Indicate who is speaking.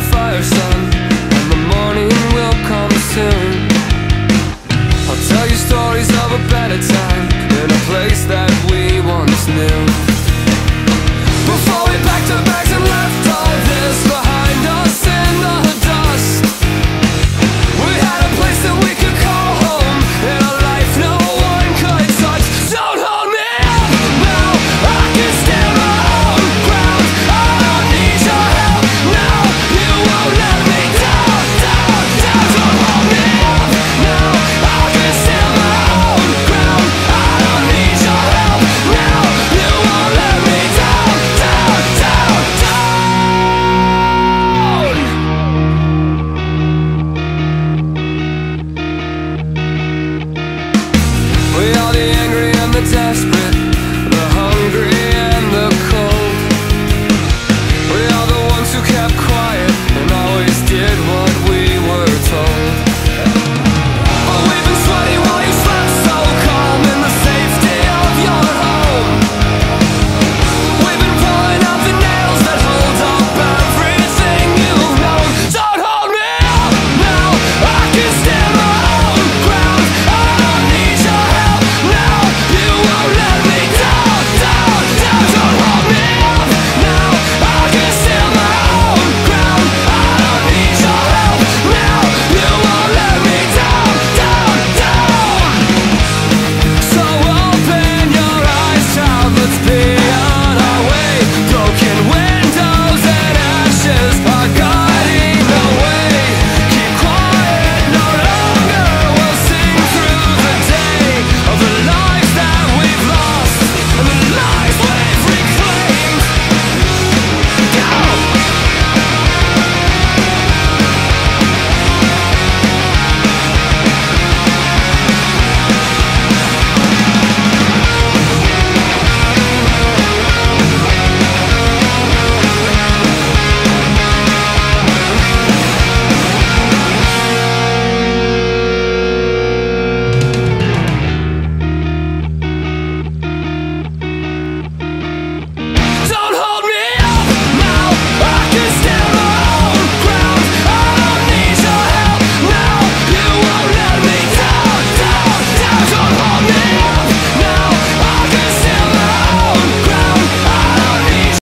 Speaker 1: fire. desperate.